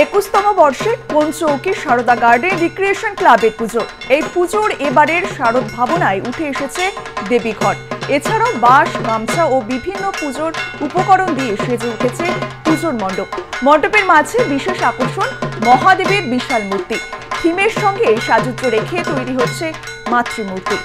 একুশতম বর্ষে পঞ্চৌকি Sarada garden recreation ক্লাবের পুজো? এই পুজোর এবারের শারদ ভাবনায় উঠে এসেছে দেবীঘর এছাড়াও বাঁশ, গামছা ও বিভিন্ন পুজোর উপকরণ দিয়ে সেজে উঠেছে পুজোর মণ্ডপ। মণ্ডপের মাঝে বিশেষ আকর্ষণ মহাদেবের বিশাল মূর্তি। থিমের সঙ্গে সাজুজ্য রেখে তৈরি হচ্ছে মাতৃমূর্তি।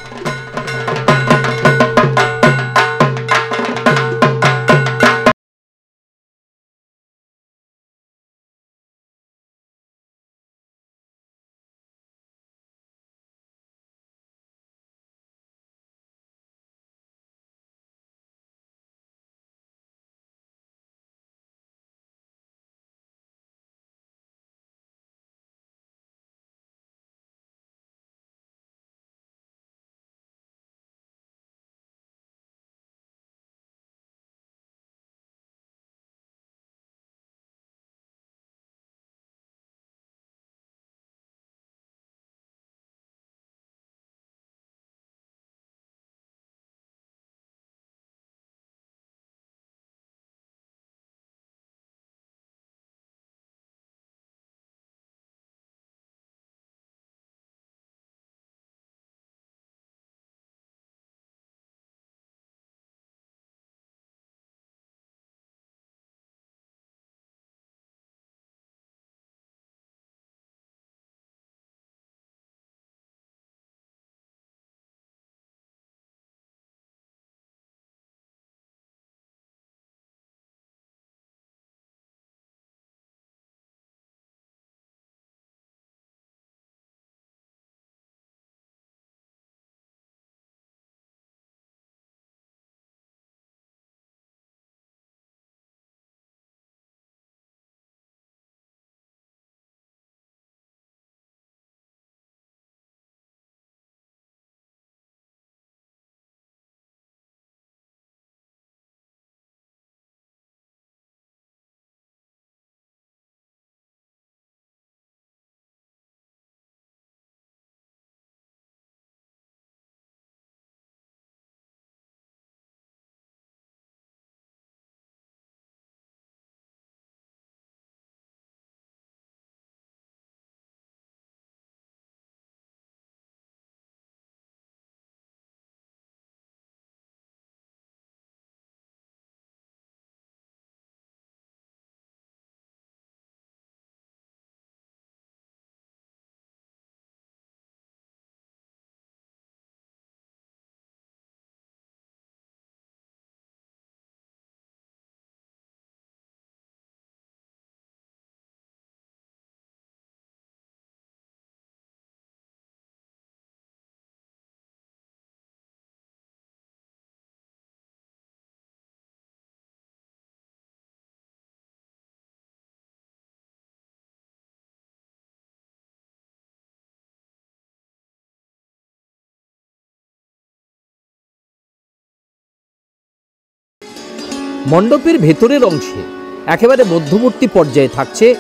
মণ্ডপের ভেতরের অংশে একেবারে মধ্যবর্তী পর্যায়ে থাকছে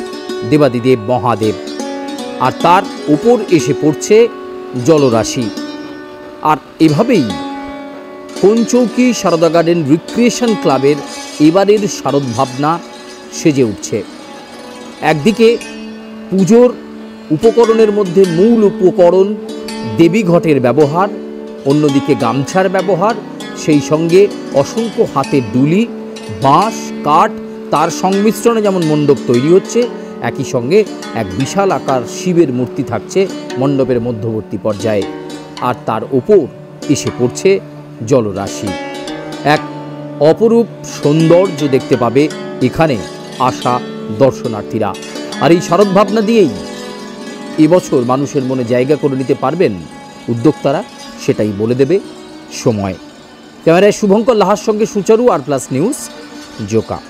দেবাদিদেব মহাদেব। আর তার উপর এসে পড়ছে জলরাশি। আর এভাবেই পঞ্চৌকি সারদা গার্ডেন রিক্রিয়েশন ক্লাবের এবারের শারদ ভাবনা সেজে উঠছে। একদিকে পুজোর উপকরণের মধ্যে মূল উপকরণ দেবীঘটের ব্যবহার, অন্যদিকে গামছার ব্যবহার, সেই সঙ্গে অসংখ্য হাতের ডুলি বাঁশ, কাঠ, তার সংমিশ্রণে যেমন মণ্ডপ তৈরি হচ্ছে, একই সঙ্গে এক বিশাল আকার শিবের মূর্তি থাকছে মণ্ডপের মধ্যবর্তী পর্যায়ে। আর তার ওপর এসে পড়ছে জলরাশি। এক অপরূপ সৌন্দর্য দেখতে পাবে এখানে আসা দর্শনার্থীরা। আর এই শারদ ভাবনা দিয়েই এবছর মানুষের মনে জায়গা করে নিতে পারবেন উদ্যোক্তারা, সেটাই বলে দেবে সময়। ক্যামেরায় শুভঙ্কর লাহার সঙ্গে সুচারু আর প্লাস নিউজ। जोका।